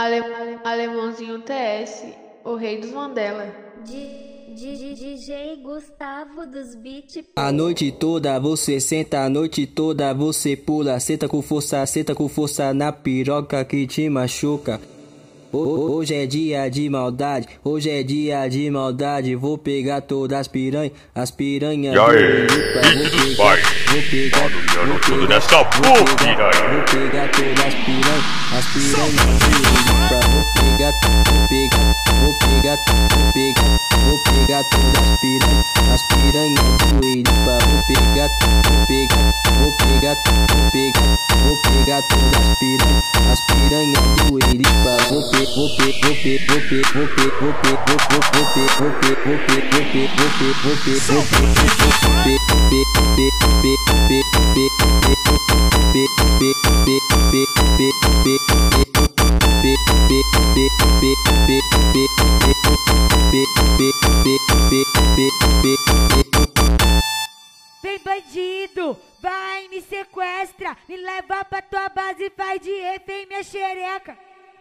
Ale... Alemãozinho TS, o rei dos Mandela. DJ Gustavo dos Beat. A noite toda você senta, a noite toda você pula, senta com força, senta com força na piroca que te machuca. Hoje é dia de maldade, hoje é dia de maldade. Vou pegar todas as piranhas, as piranhas. E aí, vou pegar, vou pegar, vou pegar, tudo nessa porra. Vou pegar todas as piranhas, as piranhas. Vou pegar, vou pegar, vou pegar, vou pegar, vou pegar todas as piranhas, as piranhas do. Vou pegar, vou pegar, vou pegar, vou pegar, vou pegar todas as piranhas, as piranhas do Eiripa. Vem bandido, vai me sequestra, me leva pra tua base e faz de refém minha xereca.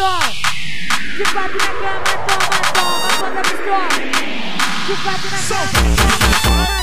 De quatro na cama, toma, toma, contra a pistola. De quatro na cama, toma, toma.